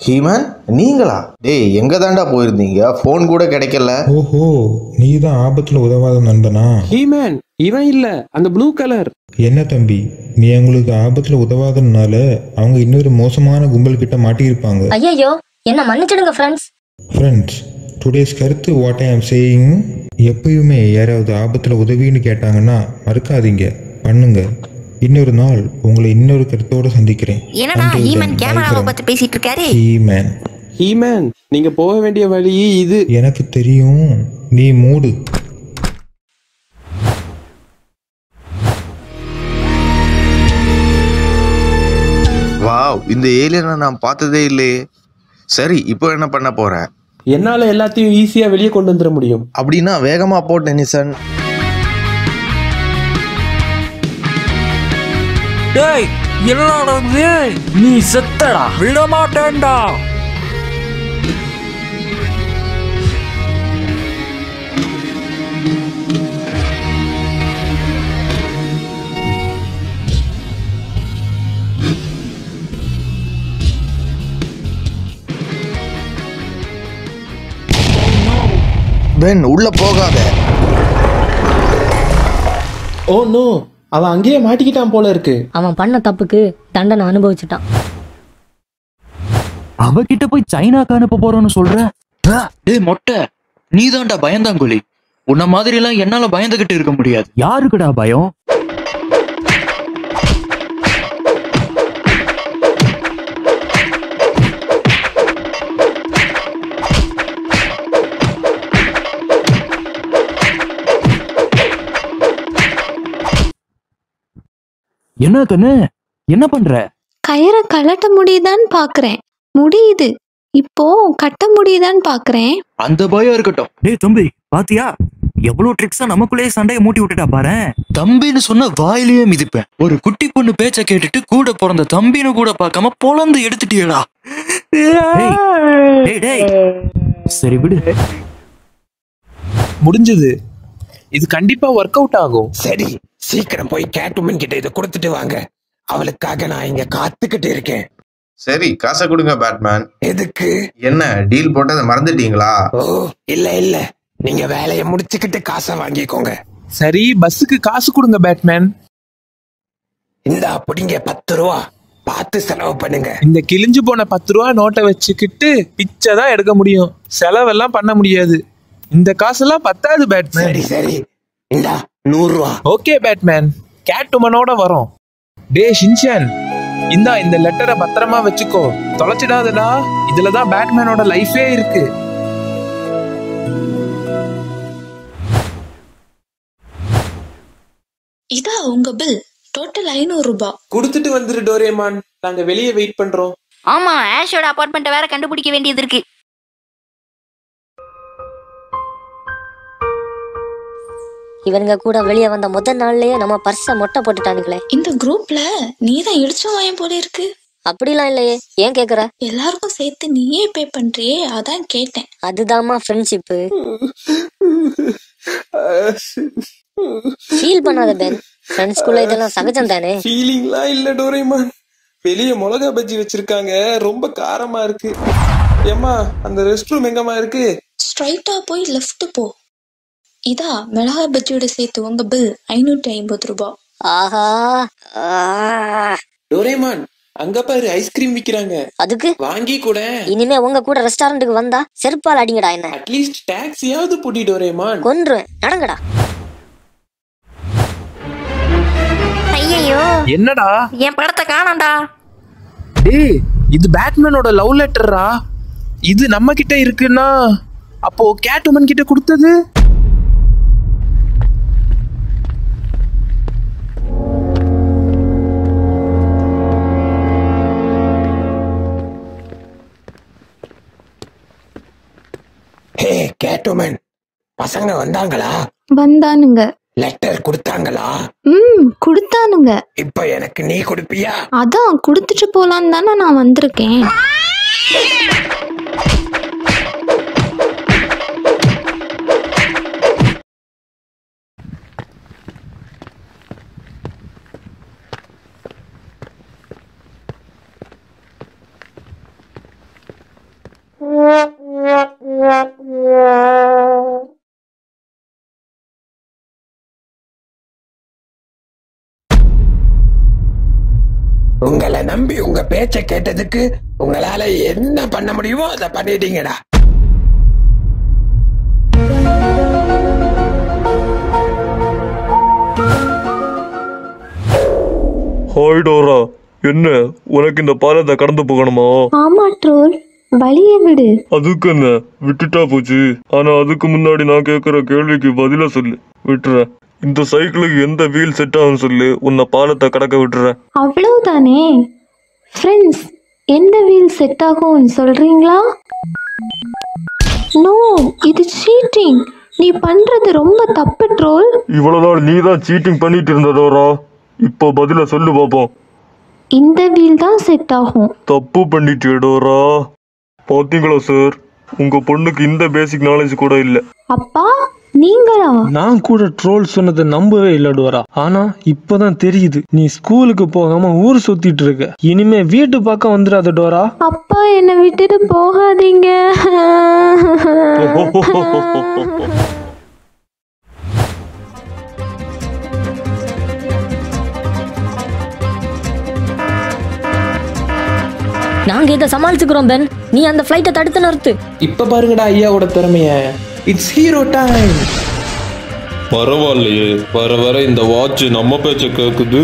He-Man நீங்களா? டேய் எங்க தாண்டா போயிருந்தீங்க? ஃபோன் கூட கிடைக்கல. ஓஹோ நீ தான் ஆபத்தில் உதவாத நண்பனா? ஹீமேன் இவன் இல்ல. அந்த ப்ளூ கலர் என்ன தம்பி நீ அவங்களுக்கு ஆபத்தில் உதவாதனால அவங்க இன்னொரு மோசமான கும்பல் கிட்ட மாட்டியிருப்பாங்க. ஐயையோ என்ன மன்னிச்சிடுங்க ஃப்ரெண்ட்ஸ் ஃப்ரெண்ட்ஸ் டுடேஸ் கருத்து வாட் ஐ ஆம் சேயிங் எப்பயுமே யாராவது ஆபத்தில் உதவின்னு கேட்டாங்கன்னா மறுக்காதீங்க. பண்ணுங்க. இன்னொரு நாள் உங்களை இன்னொரு கருத்தோட சந்திக்கிறேன். என்னடா bye கேமராவை பத்தி பேசிட்டு இருக்காரு He-Man. ஹீமேன் நீங்க போக வேண்டிய வழி இது. எனக்கு தெரியும். நீ மூடு. வாவ் இந்த ஏலியனை நான் பார்த்ததே இல்லையே. சரி இப்போ என்ன பண்ண போறேன் என்னால எல்லாத்தையும் ஈஸியா வெளியே கொண்டு வந்துட முடியும். அப்படின்னா வேகமா போ டெனிசன் டேய் என்னடா இது? நீ செத்தடா. விட மாட்டேன்டா பென் உள்ள போகாத. ஓ நோ அவன் அங்கேயே மாட்டிக்கிட்டான் போல இருக்கு. அவன் பண்ண தப்புக்கு தண்டனை அனுபவிச்சுட்டான். அவகிட்ட போய் சைனாக்கு அனுப்ப போறோம்னு சொல்ற? டேய் மொட்டை. நீதான்டா பயந்தாங்கொலி உன்ன மாதிரி எல்லாம் என்னால பயந்துகிட்டு இருக்க முடியாது. யாருக்குடா பயம்? என்ன கண்ணு? என்ன பண்ற? கயிறை கழட்ட முடியுதான்னு பாக்குறேன். முடியுது. இப்போ கட்ட முடியுதான்னு பாக்குறேன். அந்த பயம் இருக்கட்டும். டேய் தம்பி பாத்தியா? எவ்வளவு ட்ரிக்ஸா நமக்குள்ளேயே சண்டையை மூட்டி விட்டுட்டா பாரு. தம்பின்னு சொன்ன வாயிலேயே மிதிப்பேன். ஒரு குட்டி பொண்ணு பேச்ச கேட்டுட்டு கூட பிறந்த தம்பின்னு கூட பார்க்காம பொழந்து எடுத்துட்டியடா. டேய் டேய் சரி விடு. முடிஞ்சது. இது கண்டிப்பா ஒர்க் அவுட் ஆகும். சரி. சீக்கிரம் போய் கேட்டுமன் கிட்ட இதை கொடுத்துட்டு வாங்க. அவளுக்காக நான் இங்க காத்துக்கிட்டு இருக்கேன். சரி காசை கொடுங்க பேட்மேன். எதுக்கு? என்ன டீல் போட்டதை மறந்துட்டீங்களா? ஓ இல்ல இல்ல. நீங்க வேலையை முடிச்சுக்கிட்டு காசை வாங்கிக்கோங்க. சரி பஸ்ஸுக்கு காசு கொடுங்க பேட்மேன். இந்தா பிடிங்க பத்து ரூபா. பார்த்து செலவு பண்ணுங்க. இந்த கிழிஞ்சு போன பத்து ரூபா நோட்டை வச்சுக்கிட்டு பிச்சை தான் எடுக்க முடியும். செலவெல்லாம் பண்ண முடியாது. இந்த காசெல்லாம் பத்தாது பேட்மேன். சரி சரி. இந்தா நூறு ரூபா ஓகே பேட்மேன். கேட்டுமனோட வரோம். டே ஷின்சான் இந்தா இந்த லெட்டரை பத்திரமா வச்சுக்கோ. தொலைச்சிடாதடா. இதுல தான் பேட்மேனோட லைஃபே இருக்கு. இதா உங்க பில் டோட்டல் ஐநூறு ரூபாய் கொடுத்துட்டு வந்துரு டோரேமான். நாங்க வெளியே வெயிட் பண்றோம். ஆமா ஆஷோட அபார்ட்மெண்ட்டை வேற கண்டுபிடிக்க வேண்டியது இருக்கு. இவனுங்க கூட வெளியே வந்த முதல் நாள்லயே நம்ம பர்ஸ மொட்டை போட்டுட்டானுங்களே. இந்த குரூப்ல நீ தான் இடிச்ச வாயம் போல இருக்கு. அப்படிலாம் இல்லையே. ஏன் கேக்குற? எல்லாருக்கும் சேர்த்து நீயே பே பண்றியே அதான் கேட்டேன். அதுதாம்மா ஃப்ரெண்ட்ஷிப்பு ஃபீல் பண்ணாத பென் ஃப்ரெண்ட்ஸ்குள்ள இதெல்லாம் சகஜம் தானே? ஃபீலிங்லாம் இல்ல டோரேமான். வெளியே மிளகா பஜ்ஜி வச்சிருக்காங்க. ரொம்ப காரமா இருக்கு. ஏம்மா அந்த ரெஸ்ட் ரூம் எங்கம்மா இருக்கு? ஸ்ட்ரைட்டா போய் லெஃப்ட் போ. இதா மிளகா பஜ்ஜியோட சேர்த்து உங்க பில் ஐநூத்தி ஐம்பது ரூபாய். ஆஹா. டோரேமான் அங்க பாரு ஐஸ்கிரீம் விக்கிறாங்க. அதுக்கு? வாங்கி கூட. இனிமே உங்க கூட ரெஸ்டாரண்ட்டுக்கு வந்தா செருப்பால் அடிங்கடா என்ன. அட்லீஸ்ட் டாக்ஸியாவது புடி டோரேமான். கொன்றுவேன். நடங்கடா. ஐயையோ. என்னடா? என் படத்தை காணோம்டா. டேய் இது பேட்மேனோட லவ் லெட்டரா இது நம்ம கிட்ட இருக்குன்னா அப்போ கேட்டுமன் கிட்ட கொடுத்தது? ஹே கேட்டுமன். பசங்க வந்தாங்களா? வந்தானுங்க. லெட்டர் கொடுத்தாங்களா? ம் கொடுத்தானுங்க. இப்ப எனக்கு நீ கொடுப்பியா? அதான் கொடுத்துட்டு போலான்னு தானே நான் வந்திருக்கேன். உங்களை நம்பி உங்க பேச்ச கேட்டதுக்கு உங்களால என்ன பண்ண முடியுமோ அதை பண்ணிட்டீங்கடா. Hi Dora. என்ன? உனக்கு இந்த பாலத்தை கடந்து போகணுமா? ஆமா ட்ரோல். வழிய விடு. அதுக்கு என்ன? விட்டுட்டா போச்சு. ஆனா அதுக்கு முன்னாடி நான் கேக்குற கேள்விக்கு பதில சொல்லு. விட்டுறேன். இந்த சைக்கிளுக்கு எந்த வீல் செட் ஆகும் சொல்லு. உன்னை பாலத்தை கடக்க விட்டுறேன். அவ்வளவுதானே? ஃப்ரெண்ட்ஸ் எந்த வீல் செட் ஆகும்னு சொல்றீங்களா? நோ இது சீட்டிங் நீ பண்றது ரொம்ப தப்பு ட்ரோல் இவ்வளவு நாள் நீ தான் சீட்டிங் பண்ணிட்டு இருந்த டோரா இப்போ பதில சொல்லு பாப்போம். இந்த வீல் தான் செட் ஆகும். தப்பு பண்ணிட்டியே டோரா பாத்தீங்களா சார் உங்க பொண்ணுக்கு இந்த பேசிக் நாலேஜ் கூட இல்ல. அப்பா நீங்களா? நான் கூட ட்ரோல் சொன்னதை நம்பவே இல்லை டோரா ஆனா இப்பதான் தெரியுது. நீ ஸ்கூலுக்கு போகாம ஊர் சுத்திட்டு இருக்க. இனிமே வீட்டு பக்கம் வந்துடாத டோரா அப்பா என்னை விட்டுட்டு போகாதீங்க. நாங்க இதை சமாளிச்சுக்கிறோம் பென். நீ அந்த ஃப்ளைட்டை தடுத்து நிறுத்து. இப்ப பாருங்கடா ஐயாவோட திறமைய. இட்ஸ் ஹீரோ டைம் பரவாயில்லையே. வர வர இந்த வாட்ச் நம்ம பேச்ச கேக்குது.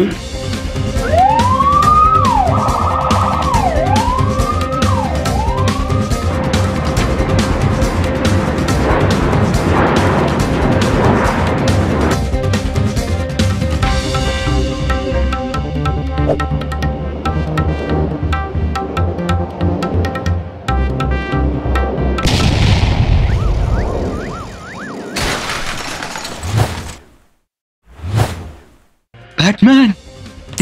பேட்மேன்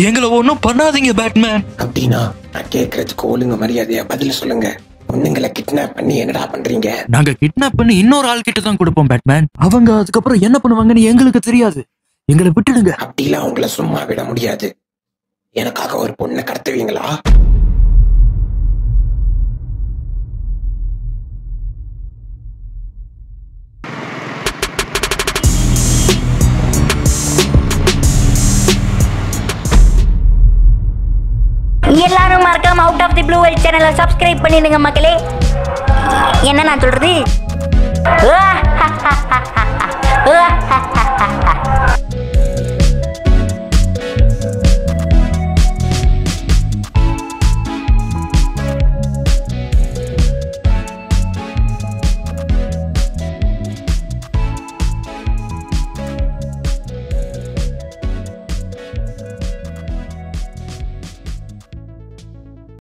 எங்களை ஒன்றும் பண்ணாதீங்க பேட்மேன் அப்படின்னா நான் கேட்கறதுக்கு ஒழுங்கு மரியாதையா பதில் சொல்லுங்க. பொண்ணுங்களை கிட்னாப் பண்ணி என்னடா பண்றீங்க? நாங்க கிட்னாப் பண்ணி இன்னொரு ஆள் கிட்ட தான் கொடுப்போம் பேட்மேன் அவங்க அதுக்கப்புறம் என்ன பண்ணுவாங்கன்னு எங்களுக்கு தெரியாது. எங்களை விட்டுடுங்க. அப்படிலாம் உங்களை சும்மா விட முடியாது. எனக்காக ஒரு பொண்ணை கடத்துவீங்களா? எல்லாரும் மறக்காம out of the blue well சேனலை சப்ஸ்கிரைப் பண்ணிடுங்க மக்களே. என்ன நான் சொல்றது?